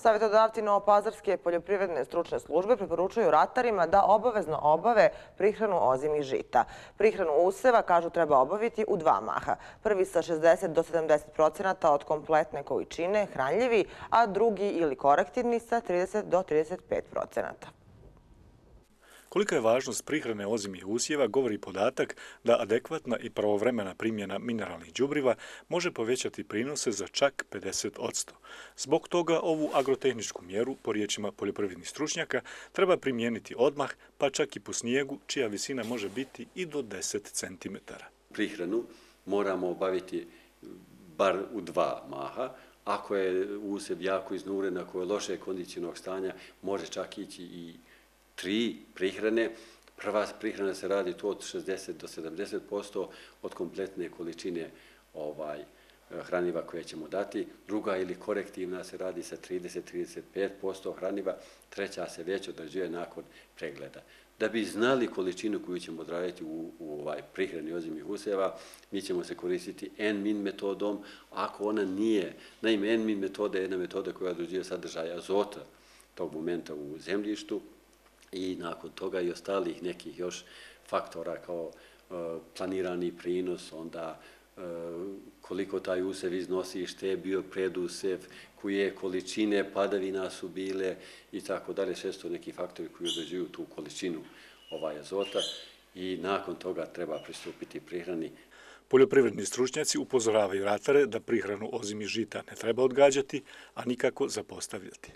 Savjetodavci Novopazarske poljoprivredne stručne službe preporučuju ratarima da obavezno obave prihranu ozimi žita. Prihranu useva, kažu, treba obaviti u dva maha. Prvi sa 60 do 70 procenata od kompletne količine hranljivi, a drugi ili korektivni sa 30 do 35 procenata. Kolika je važnost prihrane ozimih usjeva govori podatak da adekvatna i pravovremena primjena mineralnih džubriva može povećati prinose za čak 50%. Zbog toga ovu agrotehničku mjeru, po riječima poljoprivrednih stručnjaka, treba primijeniti odmah, pa čak i po snijegu, čija visina može biti i do 10 cm. Prihranu moramo obaviti bar u dva maha. Ako je usjev jako iznuren, ako je loše kondicijnog stanja, može čak ići i tri prihrane. Prva prihrana se radi to od 60 do 70% od kompletne količine ovaj hraniva koje ćemo dati. Druga ili korektivna se radi sa 30-35% hraniva. Treća se već određuje nakon pregleda. Da bi znali količinu koju ćemo odraditi u, u ovaj prihrani ozimih useva, mi ćemo se koristiti N-min metodom. Ako ona nije, naime, N-min metoda je jedna metoda koja određuje sadržaj azota tog momenta u zemljištu, i nakon toga i ostalih nekih još faktora kao e, planirani prinos, onda e, koliko taj usev iznosi, što je bio predusev, koje količine padavina su bile i tako dalje, sve su neki faktori koji određuju tu količinu ovaj azota i nakon toga treba pristupiti prihrani. Poljoprivredni stručnjaci upozoravaju ratare da prihranu ozimi žita ne treba odgađati, a nikako zapostavljati.